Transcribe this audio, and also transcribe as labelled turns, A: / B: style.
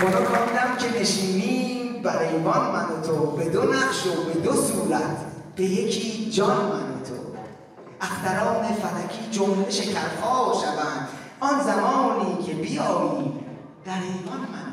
A: خدا کامدم که نشینیم برای ایمان من و تو به دو نقش و به دو صورت. به یکی جان من و تو. اختران فلکی جمله شکرها شوند. آن زمانی که بیایی در ایوان من